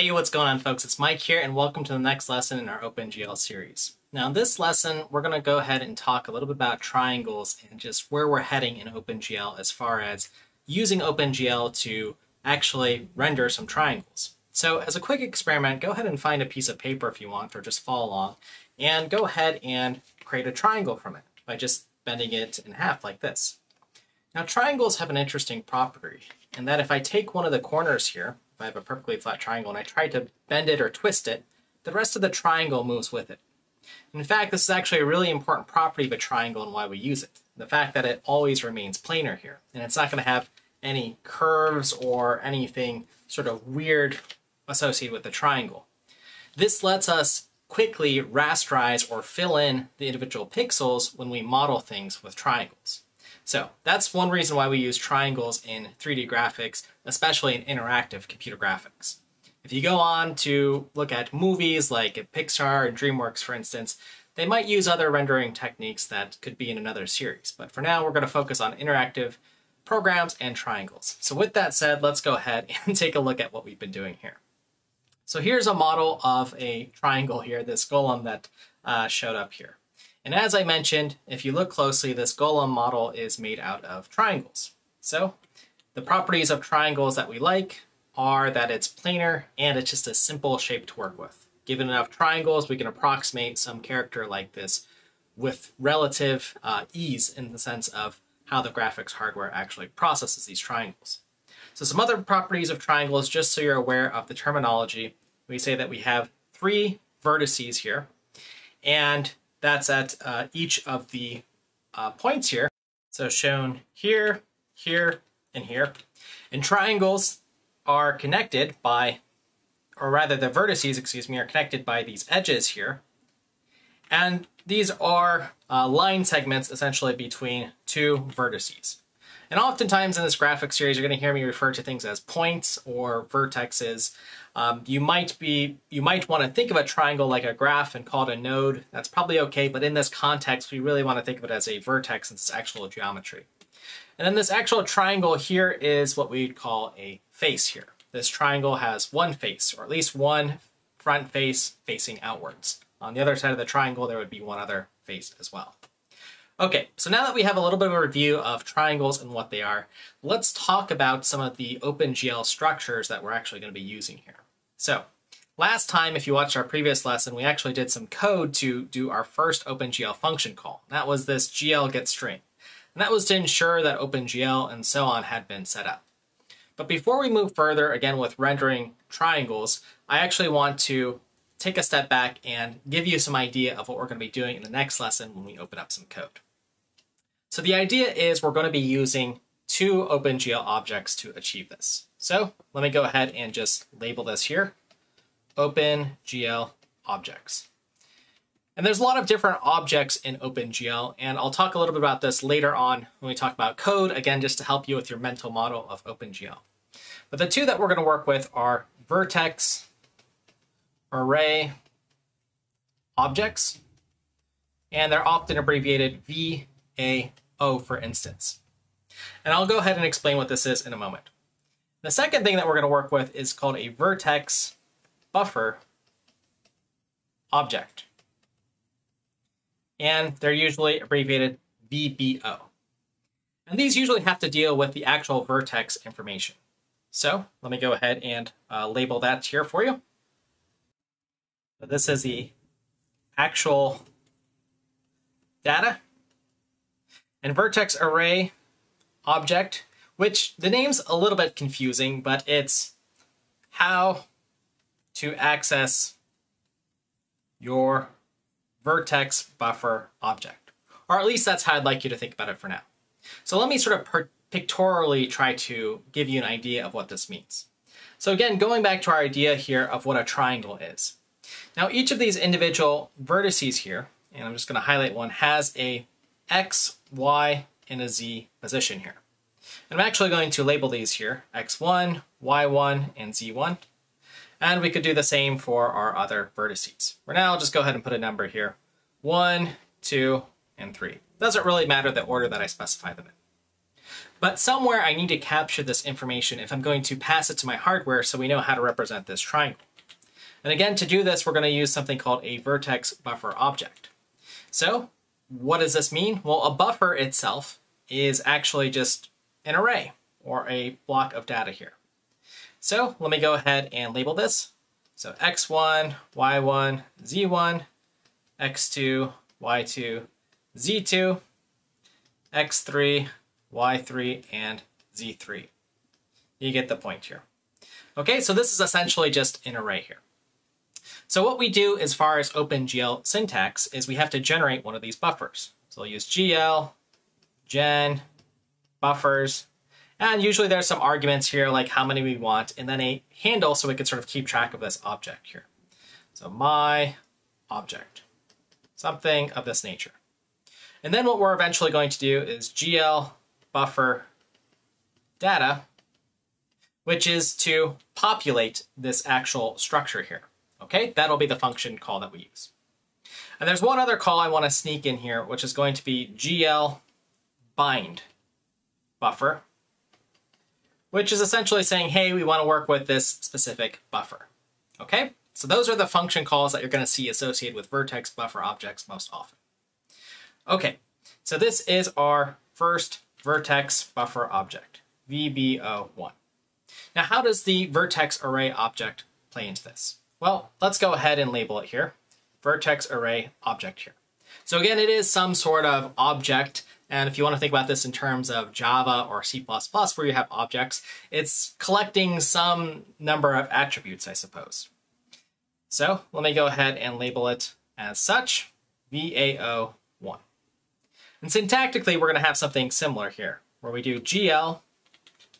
Hey, what's going on folks? It's Mike here and welcome to the next lesson in our OpenGL series. Now in this lesson, we're going to go ahead and talk a little bit about triangles and just where we're heading in OpenGL as far as using OpenGL to actually render some triangles. So as a quick experiment, go ahead and find a piece of paper if you want or just follow along and go ahead and create a triangle from it by just bending it in half like this. Now triangles have an interesting property in that if I take one of the corners here, if I have a perfectly flat triangle and I try to bend it or twist it, the rest of the triangle moves with it. In fact, this is actually a really important property of a triangle and why we use it. The fact that it always remains planar here, and it's not going to have any curves or anything sort of weird associated with the triangle. This lets us quickly rasterize or fill in the individual pixels when we model things with triangles. So that's one reason why we use triangles in 3D graphics, especially in interactive computer graphics. If you go on to look at movies like Pixar and DreamWorks, for instance, they might use other rendering techniques that could be in another series. But for now, we're going to focus on interactive programs and triangles. So with that said, let's go ahead and take a look at what we've been doing here. So here's a model of a triangle here, this golem that uh, showed up here. And as I mentioned, if you look closely, this golem model is made out of triangles. So the properties of triangles that we like are that it's planar and it's just a simple shape to work with. Given enough triangles, we can approximate some character like this with relative uh, ease in the sense of how the graphics hardware actually processes these triangles. So some other properties of triangles, just so you're aware of the terminology, we say that we have three vertices here, and that's at uh, each of the uh, points here. So shown here, here, and here. And triangles are connected by, or rather the vertices, excuse me, are connected by these edges here. And these are uh, line segments essentially between two vertices. And oftentimes in this graphic series, you're going to hear me refer to things as points or vertexes. Um, you might be, you might want to think of a triangle like a graph and call it a node. That's probably okay, but in this context, we really want to think of it as a vertex since it's actual geometry. And then this actual triangle here is what we'd call a face here. This triangle has one face, or at least one front face facing outwards. On the other side of the triangle, there would be one other face as well. Okay, so now that we have a little bit of a review of triangles and what they are, let's talk about some of the OpenGL structures that we're actually going to be using here. So, last time, if you watched our previous lesson, we actually did some code to do our first OpenGL function call. That was this GL get string. And that was to ensure that OpenGL and so on had been set up. But before we move further, again with rendering triangles, I actually want to take a step back and give you some idea of what we're going to be doing in the next lesson when we open up some code. So the idea is we're going to be using two OpenGL objects to achieve this. So let me go ahead and just label this here, OpenGL objects. And there's a lot of different objects in OpenGL, and I'll talk a little bit about this later on when we talk about code, again, just to help you with your mental model of OpenGL. But the two that we're going to work with are vertex array objects, and they're often abbreviated V a O for instance. And I'll go ahead and explain what this is in a moment. The second thing that we're going to work with is called a vertex buffer object. And they're usually abbreviated VBO. And these usually have to deal with the actual vertex information. So let me go ahead and uh, label that here for you. So this is the actual data and vertex array object, which the name's a little bit confusing, but it's how to access your vertex buffer object. Or at least that's how I'd like you to think about it for now. So let me sort of pictorially try to give you an idea of what this means. So again, going back to our idea here of what a triangle is. Now each of these individual vertices here, and I'm just going to highlight one, has a x, y, and a z position here. And I'm actually going to label these here, x1, y1, and z1. And we could do the same for our other vertices. For now, I'll just go ahead and put a number here. 1, 2, and 3. Doesn't really matter the order that I specify them in. But somewhere I need to capture this information if I'm going to pass it to my hardware so we know how to represent this triangle. And again, to do this, we're going to use something called a vertex buffer object. So what does this mean? Well, a buffer itself is actually just an array or a block of data here. So let me go ahead and label this. So x1, y1, z1, x2, y2, z2, x3, y3, and z3. You get the point here. Okay, so this is essentially just an array here. So what we do as far as OpenGL syntax is we have to generate one of these buffers. So we'll use GL, gen, buffers, and usually there's some arguments here like how many we want, and then a handle so we can sort of keep track of this object here. So my object, something of this nature. And then what we're eventually going to do is GL buffer data, which is to populate this actual structure here. Okay, that'll be the function call that we use. And there's one other call I want to sneak in here, which is going to be GL bind buffer, which is essentially saying, hey, we want to work with this specific buffer. Okay, so those are the function calls that you're going to see associated with vertex buffer objects most often. Okay, so this is our first vertex buffer object, VBO1. Now, how does the vertex array object play into this? Well, let's go ahead and label it here, vertex array object here. So again, it is some sort of object and if you want to think about this in terms of Java or C++ where you have objects, it's collecting some number of attributes, I suppose. So let me go ahead and label it as such, VAO1. And syntactically, we're going to have something similar here, where we do GL,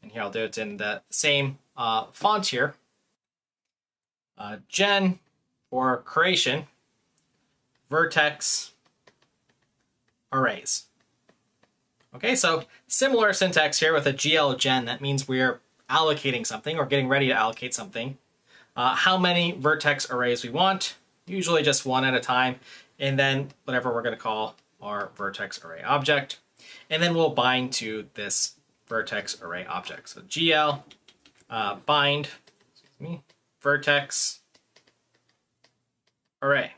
and here I'll do it in the same uh, font here, uh, gen or creation, vertex arrays. Okay, so similar syntax here with a GL gen. That means we're allocating something or getting ready to allocate something. Uh, how many vertex arrays we want, usually just one at a time, and then whatever we're going to call our vertex array object. And then we'll bind to this vertex array object. So GL uh, bind excuse me, vertex array.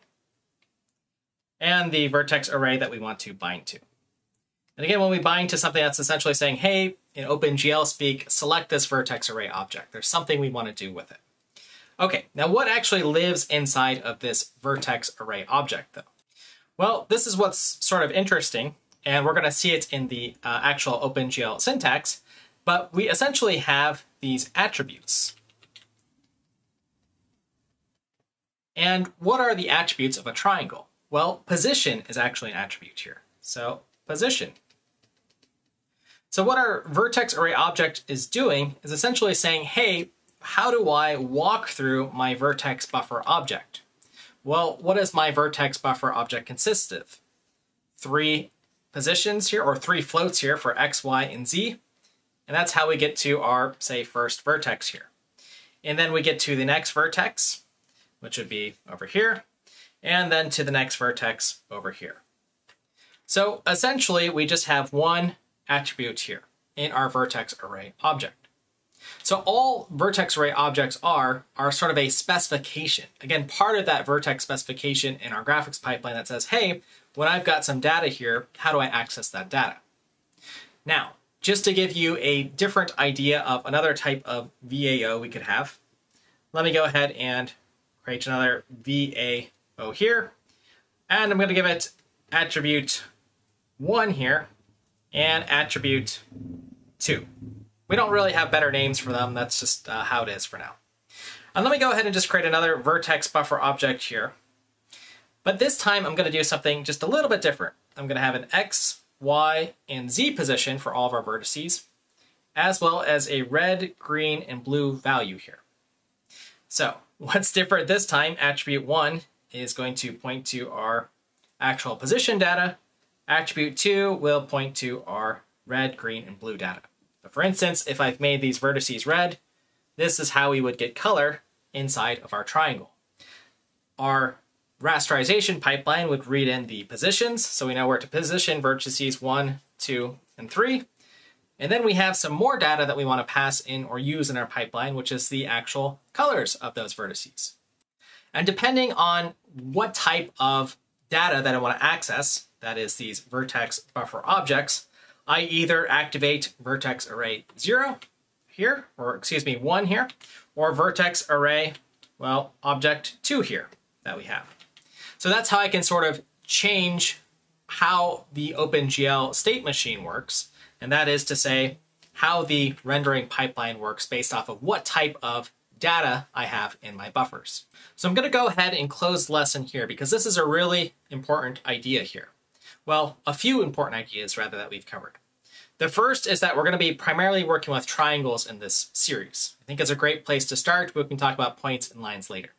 And the vertex array that we want to bind to. And again, when we bind to something that's essentially saying, hey, in OpenGL speak, select this vertex array object. There's something we want to do with it. Okay, now what actually lives inside of this vertex array object though? Well, this is what's sort of interesting, and we're going to see it in the uh, actual OpenGL syntax, but we essentially have these attributes. And what are the attributes of a triangle? Well, position is actually an attribute here. So position so what our vertex array object is doing is essentially saying, hey, how do I walk through my vertex buffer object? Well, what does my vertex buffer object consist of? Three positions here, or three floats here for x, y, and z. And that's how we get to our, say, first vertex here. And then we get to the next vertex, which would be over here, and then to the next vertex over here. So essentially, we just have one attributes here in our vertex array object. So all vertex array objects are, are sort of a specification. Again, part of that vertex specification in our graphics pipeline that says, hey, when I've got some data here, how do I access that data? Now, just to give you a different idea of another type of VAO we could have, let me go ahead and create another VAO here. And I'm going to give it attribute 1 here and attribute 2. We don't really have better names for them, that's just uh, how it is for now. And let me go ahead and just create another vertex buffer object here. But this time I'm going to do something just a little bit different. I'm going to have an x, y, and z position for all of our vertices, as well as a red, green, and blue value here. So what's different this time, attribute 1 is going to point to our actual position data, Attribute 2 will point to our red, green, and blue data. So for instance, if I've made these vertices red, this is how we would get color inside of our triangle. Our rasterization pipeline would read in the positions, so we know where to position vertices 1, 2, and 3. And then we have some more data that we want to pass in or use in our pipeline, which is the actual colors of those vertices. And depending on what type of data that I want to access, that is these vertex buffer objects, I either activate vertex array 0 here, or excuse me, 1 here, or vertex array, well, object 2 here that we have. So that's how I can sort of change how the OpenGL state machine works, and that is to say how the rendering pipeline works based off of what type of data I have in my buffers. So I'm going to go ahead and close lesson here because this is a really important idea here. Well, a few important ideas rather that we've covered. The first is that we're going to be primarily working with triangles in this series. I think it's a great place to start. We can talk about points and lines later.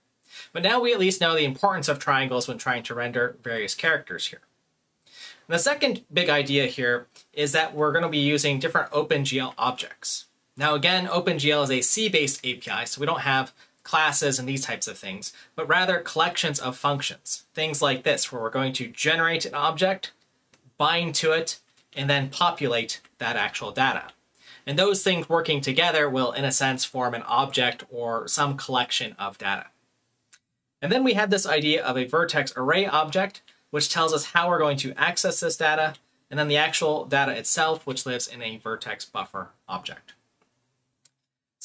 But now we at least know the importance of triangles when trying to render various characters here. The second big idea here is that we're going to be using different OpenGL objects. Now again, OpenGL is a C-based API, so we don't have classes and these types of things, but rather collections of functions. Things like this, where we're going to generate an object, bind to it, and then populate that actual data. And those things working together will, in a sense, form an object or some collection of data. And then we have this idea of a vertex array object, which tells us how we're going to access this data, and then the actual data itself, which lives in a vertex buffer object.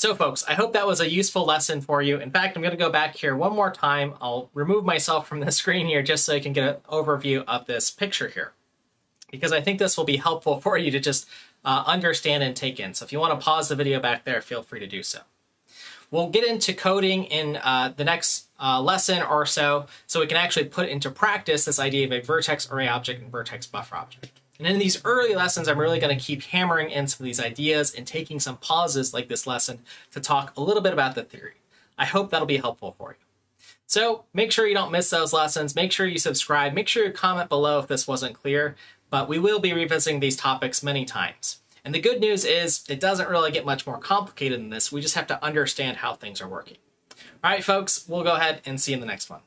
So folks, I hope that was a useful lesson for you. In fact, I'm going to go back here one more time. I'll remove myself from the screen here just so you can get an overview of this picture here. Because I think this will be helpful for you to just uh, understand and take in. So if you want to pause the video back there, feel free to do so. We'll get into coding in uh, the next uh, lesson or so, so we can actually put into practice this idea of a vertex array object and vertex buffer object. And in these early lessons, I'm really going to keep hammering in some of these ideas and taking some pauses like this lesson to talk a little bit about the theory. I hope that'll be helpful for you. So make sure you don't miss those lessons. Make sure you subscribe. Make sure you comment below if this wasn't clear. But we will be revisiting these topics many times. And the good news is it doesn't really get much more complicated than this. We just have to understand how things are working. All right, folks, we'll go ahead and see you in the next one.